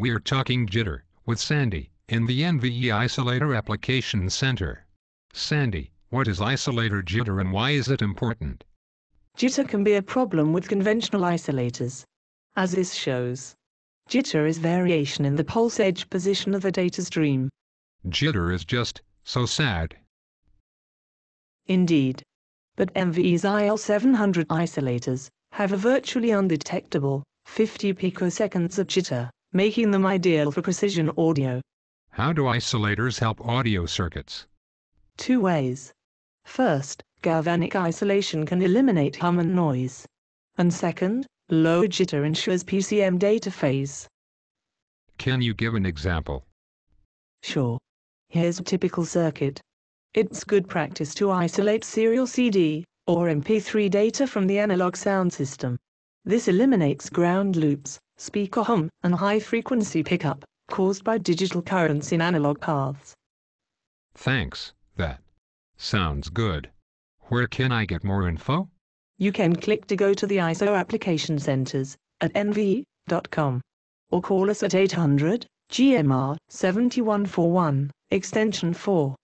We're talking jitter with Sandy in the NVE Isolator Application Center. Sandy, what is isolator jitter and why is it important? Jitter can be a problem with conventional isolators. As this shows, jitter is variation in the pulse edge position of a data stream. Jitter is just so sad. Indeed. But NVE's IL700 isolators have a virtually undetectable 50 picoseconds of jitter, making them ideal for precision audio. How do isolators help audio circuits? Two ways. First, galvanic isolation can eliminate hum and noise. And second, low jitter ensures PCM data phase. Can you give an example? Sure. Here's a typical circuit. It's good practice to isolate serial CD or MP3 data from the analog sound system. This eliminates ground loops, speaker hum, and high-frequency pickup caused by digital currents in analog paths. Thanks, that sounds good. Where can I get more info? You can click to go to the ISO application centers at nve.com or call us at 800 GMR 7141 extension 4.